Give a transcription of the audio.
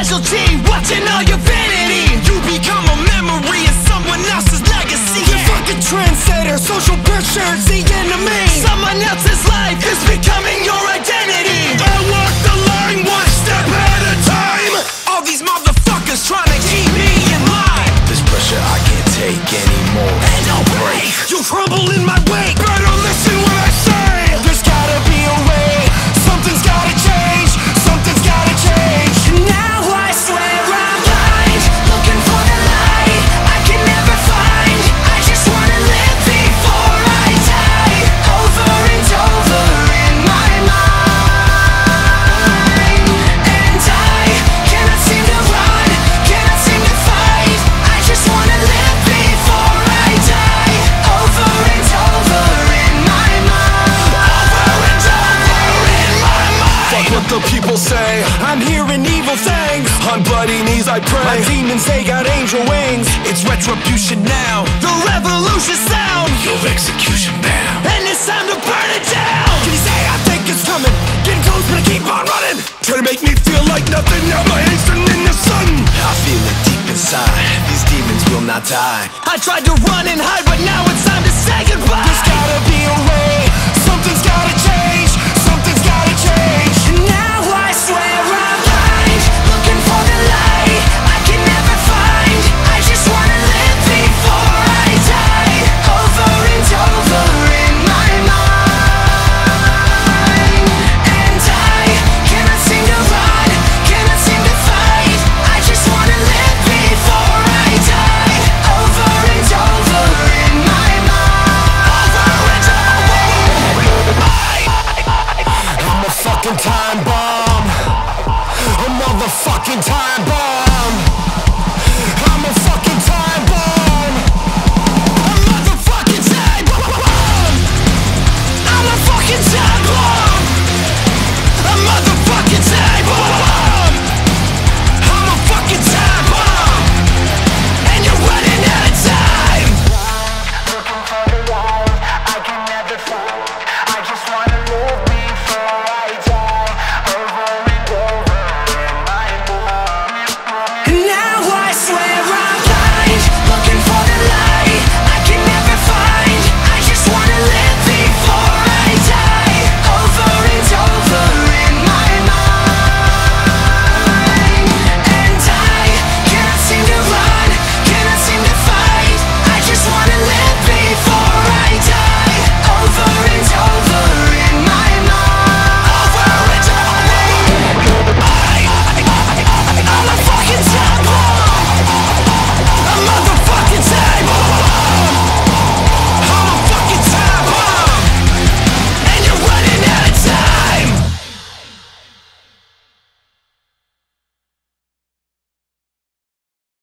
watching all your vanity. You become a memory in someone else's legacy. The fucking trendsetter, social pressure's the enemy. Someone else's life is becoming your identity. I walk the line one step at a time. All these motherfuckers trying to keep me in line. This pressure I can't take anymore. And I'll break. You crumble in my wake. What the people say. I'm hearing evil things. On bloody knees I pray My demons, they got angel wings. It's retribution now. The revolution sound, Your execution bound. and it's time to burn it down. Can you say I think it's coming? Getting close, but I keep on running. Trying to make me feel like nothing. Now my hasten in the sun. I feel it deep inside. These demons will not die. I tried to run and hide, but now it's I'm a fucking time bomb. A motherfucking time bomb.